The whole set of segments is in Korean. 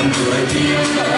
I'm good idea.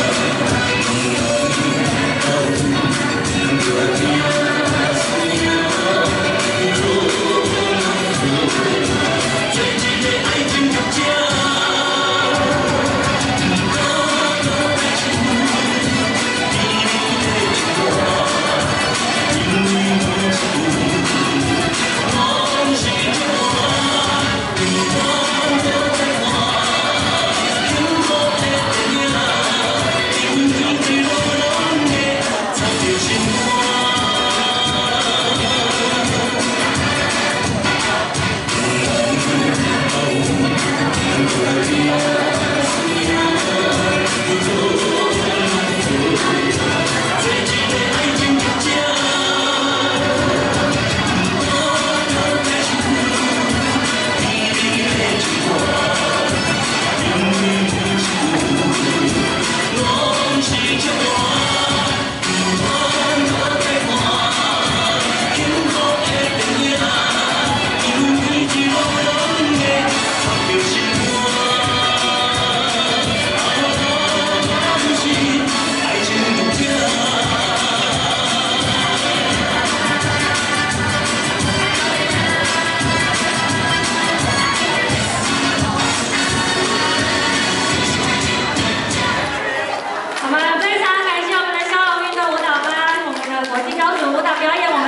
给阿